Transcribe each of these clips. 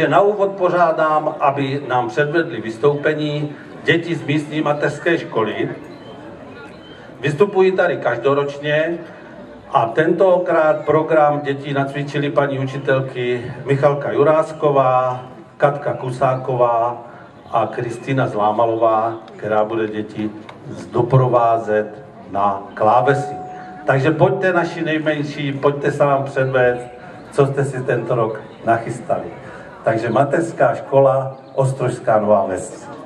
Takže na úvod pořádám, aby nám předvedli vystoupení děti z místní mateřské školy. Vystupují tady každoročně a tentokrát program dětí nacvičili paní učitelky Michalka Jurásková, Katka Kusáková a Kristýna Zlámalová, která bude děti doprovázet na klávesi. Takže pojďte naši nejmenší, pojďte se nám předvést, co jste si tento rok nachystali. Takže mateřská škola Ostrožská Nová Ves.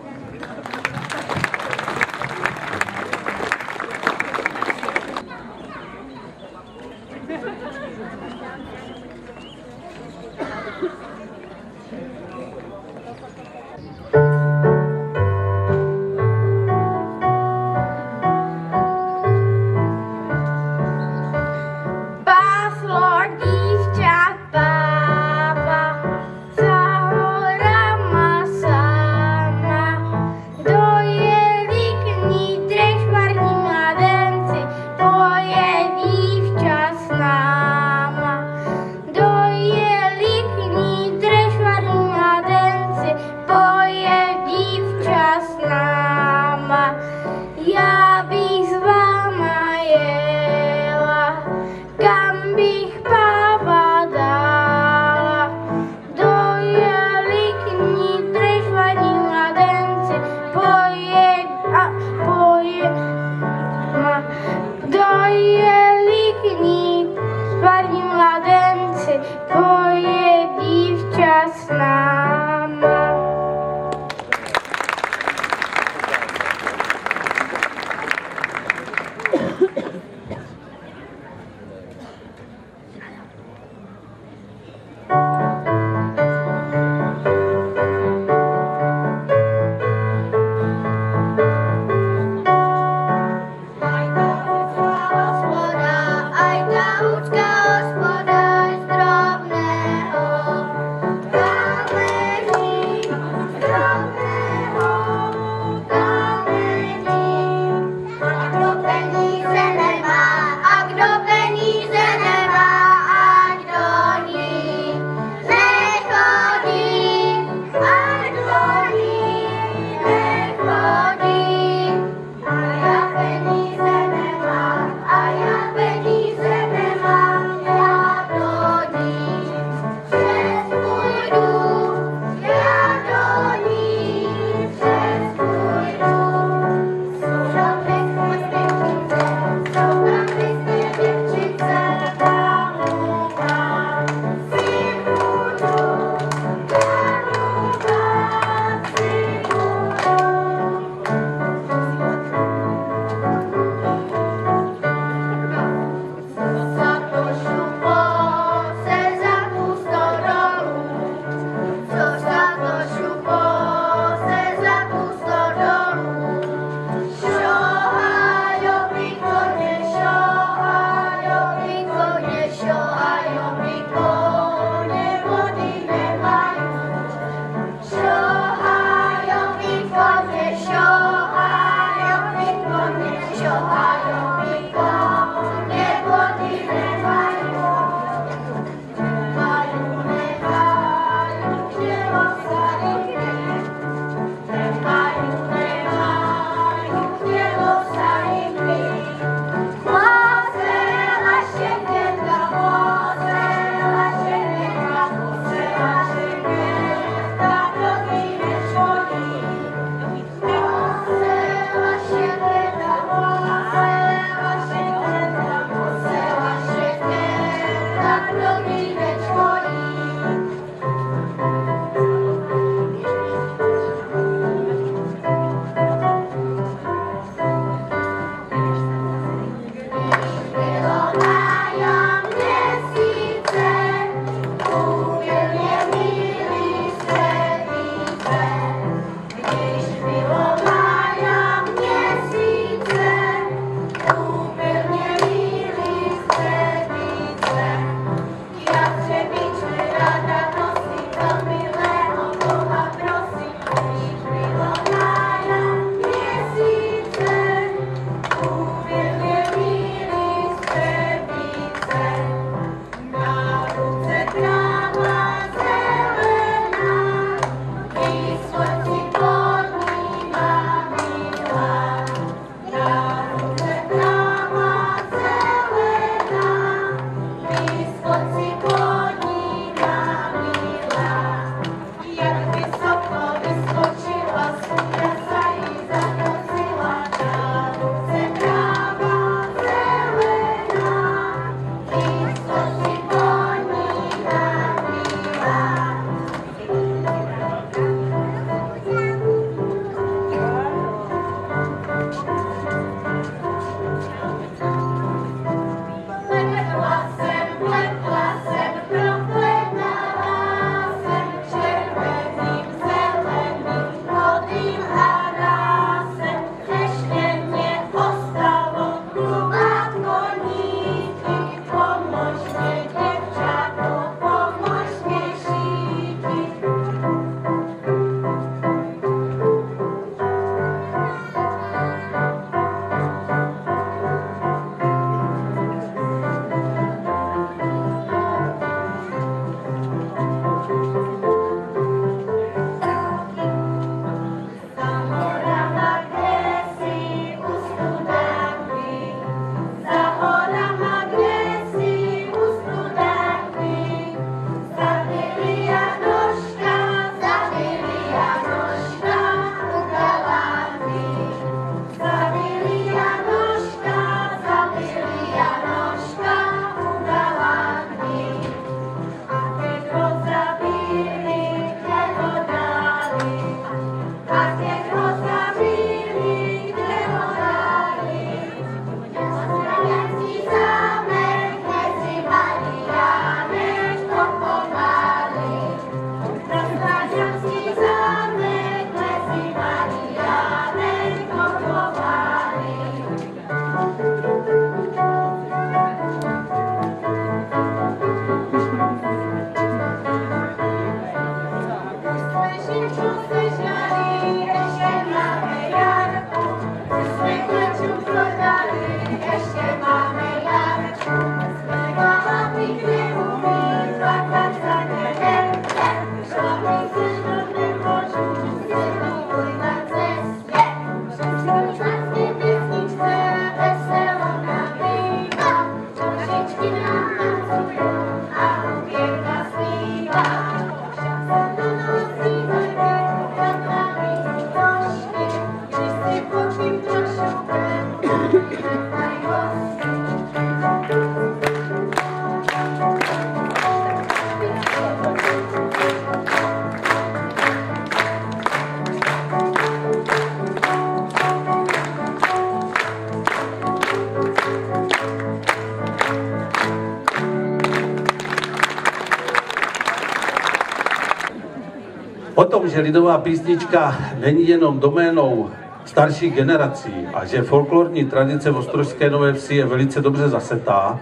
O tom, že lidová písnička není jenom doménou starších generací a že folklorní tradice v Ostrožské Nové Vsi je velice dobře zasetá,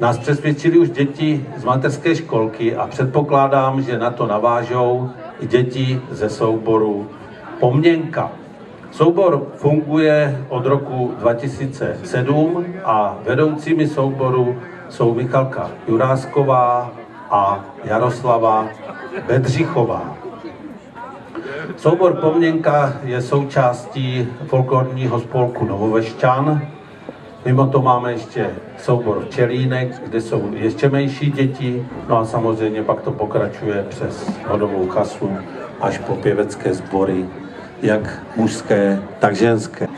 nás přesvědčili už děti z mateřské školky a předpokládám, že na to navážou i děti ze souboru Poměnka. Soubor funguje od roku 2007 a vedoucími souboru jsou Michalka Jurásková a Jaroslava Bedřichová. Soubor Poměnka je součástí folklorního spolku Novovešťan. Mimo to máme ještě soubor Včelínek, kde jsou ještě menší děti, no a samozřejmě pak to pokračuje přes hodovou chasu až po pěvecké sbory, jak mužské, tak ženské.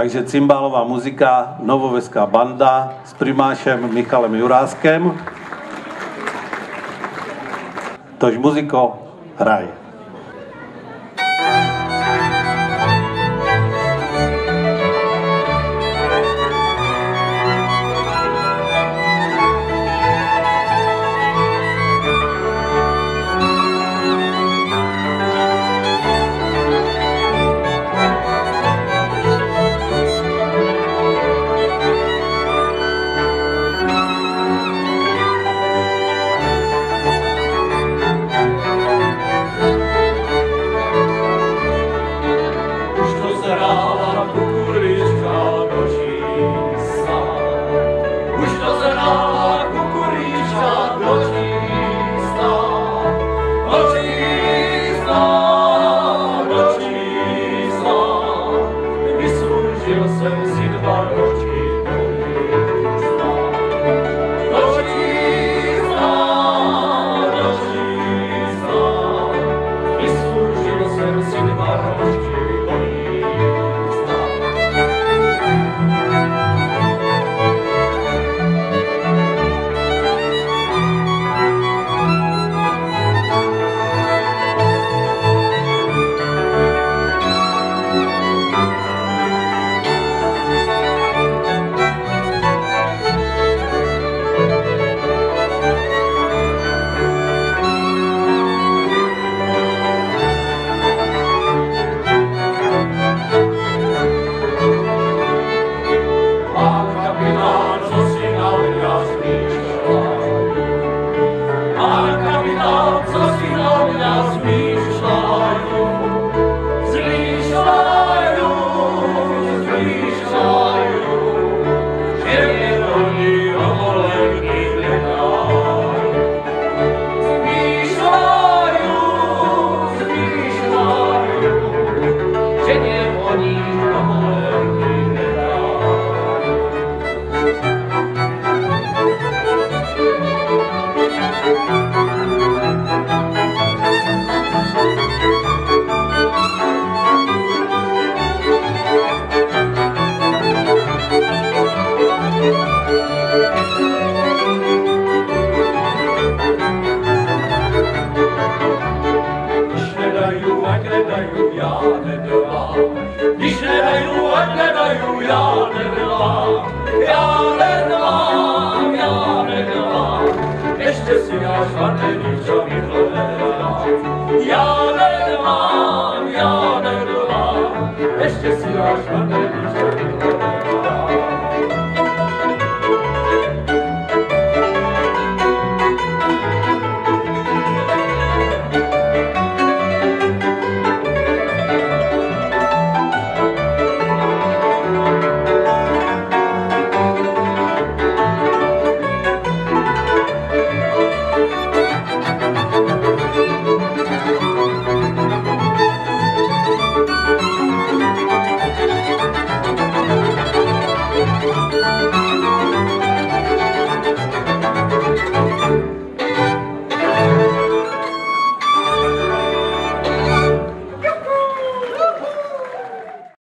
Takže cymbálová muzika, novoveská banda s primášem Michalem Juráskem. Tož muziko, hraj.